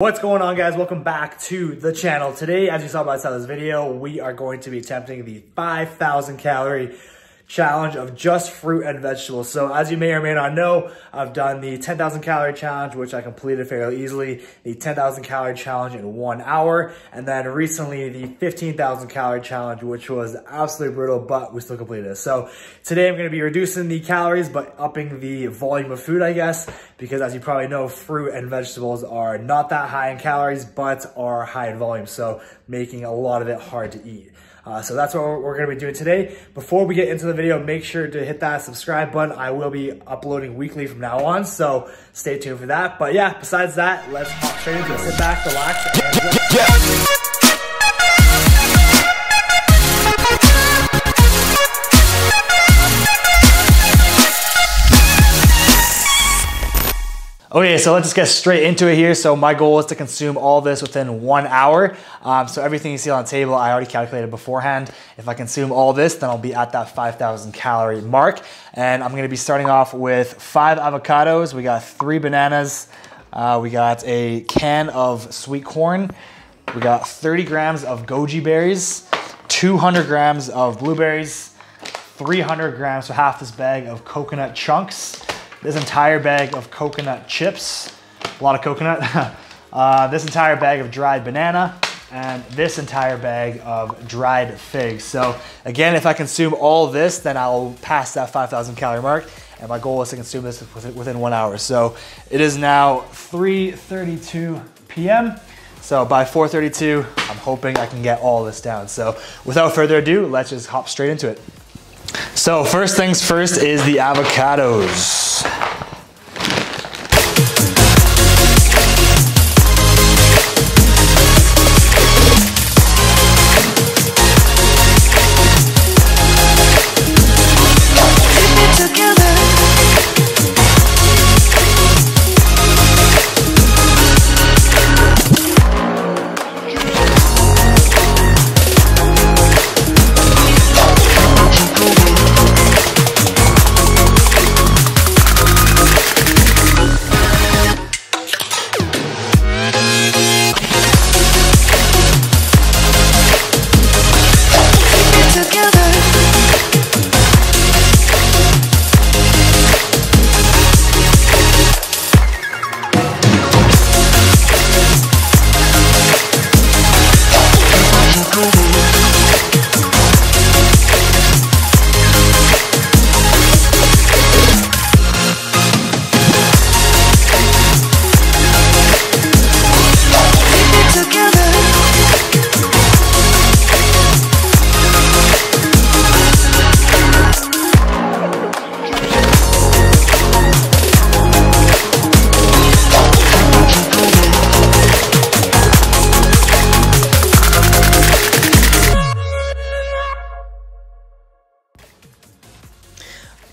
What's going on guys? Welcome back to the channel. Today, as you saw by the this video, we are going to be attempting the 5,000 calorie challenge of just fruit and vegetables. So as you may or may not know, I've done the 10,000 calorie challenge, which I completed fairly easily, the 10,000 calorie challenge in one hour, and then recently the 15,000 calorie challenge, which was absolutely brutal, but we still completed it. So today I'm gonna be reducing the calories, but upping the volume of food, I guess, because as you probably know, fruit and vegetables are not that high in calories, but are high in volume. So making a lot of it hard to eat. Uh, so that's what we're, gonna be doing today. Before we get into the video, make sure to hit that subscribe button. I will be uploading weekly from now on, so stay tuned for that. But yeah, besides that, let's hop straight into it. Sit back, relax, and Okay, so let's just get straight into it here. So my goal is to consume all this within one hour. Um, so everything you see on the table, I already calculated beforehand. If I consume all this, then I'll be at that 5,000 calorie mark. And I'm gonna be starting off with five avocados. We got three bananas. Uh, we got a can of sweet corn. We got 30 grams of goji berries, 200 grams of blueberries, 300 grams, so half this bag of coconut chunks, this entire bag of coconut chips, a lot of coconut, uh, this entire bag of dried banana, and this entire bag of dried figs. So again, if I consume all this, then I'll pass that 5,000 calorie mark. And my goal is to consume this within one hour. So it is now 3.32 p.m. So by 4.32, I'm hoping I can get all this down. So without further ado, let's just hop straight into it. So first things first is the avocados.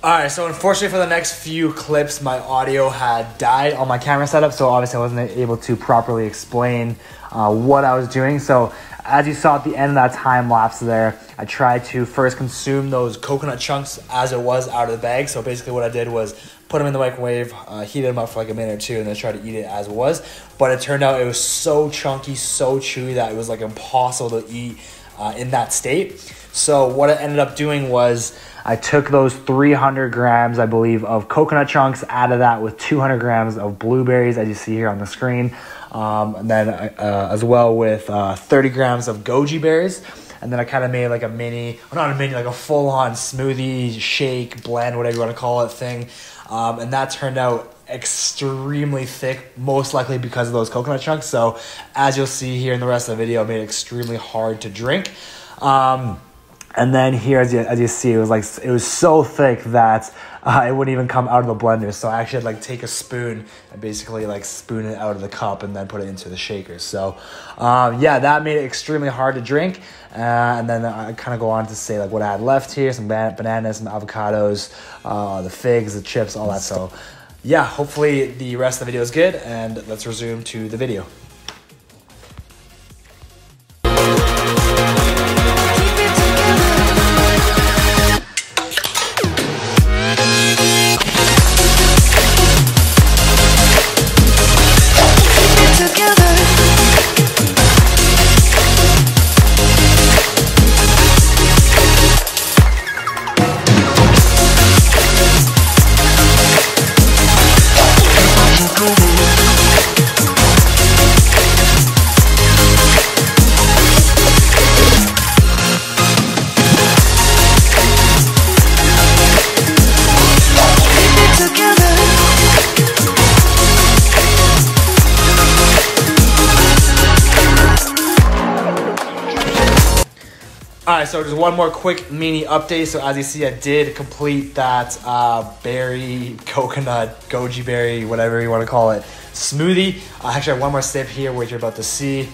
All right, so unfortunately for the next few clips, my audio had died on my camera setup, so obviously I wasn't able to properly explain uh, what I was doing. So as you saw at the end of that time lapse there, I tried to first consume those coconut chunks as it was out of the bag. So basically what I did was put them in the microwave, uh, heated them up for like a minute or two, and then tried to eat it as it was. But it turned out it was so chunky, so chewy that it was like impossible to eat uh, in that state. So what I ended up doing was I took those 300 grams, I believe, of coconut chunks, added that with 200 grams of blueberries, as you see here on the screen, um, and then uh, as well with uh, 30 grams of goji berries. And then I kind of made like a mini, not a mini, like a full on smoothie, shake, blend, whatever you want to call it thing. Um, and that turned out extremely thick, most likely because of those coconut chunks. So as you'll see here in the rest of the video, it made it extremely hard to drink. Um, and then here, as you, as you see, it was like it was so thick that uh, it wouldn't even come out of the blender. So I actually had like take a spoon and basically like spoon it out of the cup and then put it into the shaker. So um, yeah, that made it extremely hard to drink. Uh, and then I kind of go on to say like what I had left here: some bananas, some avocados, uh, the figs, the chips, all that. So yeah, hopefully the rest of the video is good. And let's resume to the video. All right, so just one more quick mini update. So as you see, I did complete that uh, berry, coconut, goji berry, whatever you want to call it, smoothie. Uh, actually, I have one more sip here, which you're about to see.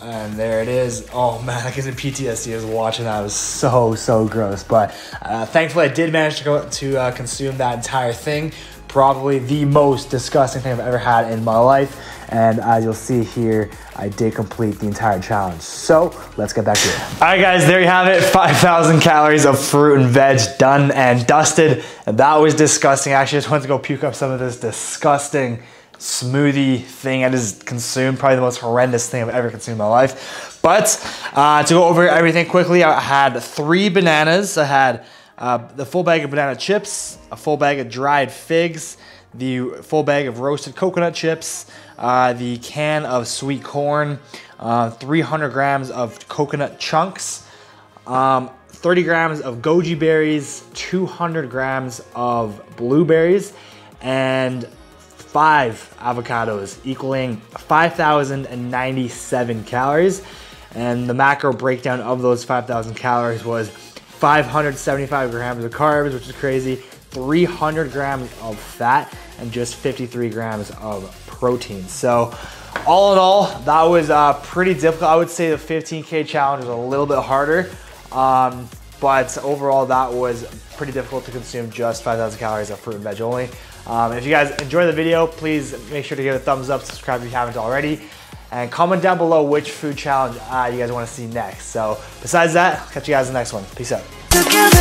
And there it is. Oh man, that gives me PTSD. I was watching that. It was so, so gross. But uh, thankfully, I did manage to go to uh, consume that entire thing. Probably the most disgusting thing I've ever had in my life. And as you'll see here, I did complete the entire challenge. So let's get back to it. All right, guys, there you have it. 5,000 calories of fruit and veg done and dusted. And that was disgusting. I actually just went to go puke up some of this disgusting smoothie thing I just consumed. Probably the most horrendous thing I've ever consumed in my life. But uh, to go over everything quickly, I had three bananas. I had uh, the full bag of banana chips, a full bag of dried figs, the full bag of roasted coconut chips, uh, the can of sweet corn, uh, 300 grams of coconut chunks, um, 30 grams of goji berries, 200 grams of blueberries, and five avocados, equaling 5,097 calories. And the macro breakdown of those 5,000 calories was 575 grams of carbs, which is crazy, 300 grams of fat, and just 53 grams of protein. So all in all, that was uh, pretty difficult. I would say the 15K challenge was a little bit harder. Um, but overall, that was pretty difficult to consume just 5,000 calories of fruit and veg only. Um, if you guys enjoy the video, please make sure to give it a thumbs up, subscribe if you haven't already, and comment down below which food challenge uh, you guys want to see next. So besides that, catch you guys in the next one. Peace out.